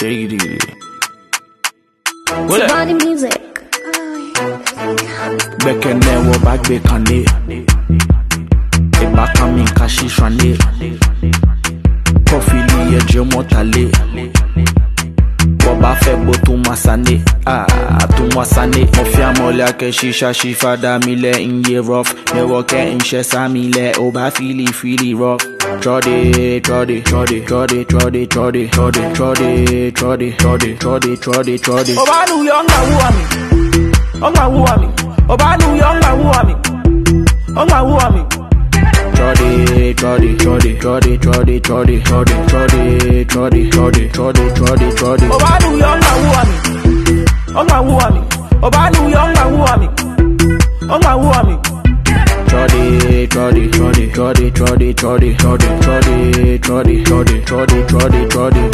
JD. What Body music. Beke ne wo bag bekande. Eba kami kashi shwande. Coffee ni ye jomo tale. Woba febo tumasane. Ah, tumasane. Ofia mola ke shisha shifada mile in ye rough. Me woke in shesa mile. Oba fili fili rough. Trode, trode, trode, trode, trode, trode, trode, trode, trode, trode, trode, trode, trode Oba nu yonga wuami Onga wuami Oba nu yonga wuami Onga wuami Trode, trode, trode, trode, trode, trode, trode, trode, trode, trode, trode, trode, trode. Oba nu yonga wuami Onga wuami Oba nu yonga wuami Onga wuami Trode, trode, trode, trode, trode, trode, trode, trode, trode, trode, trode, trode,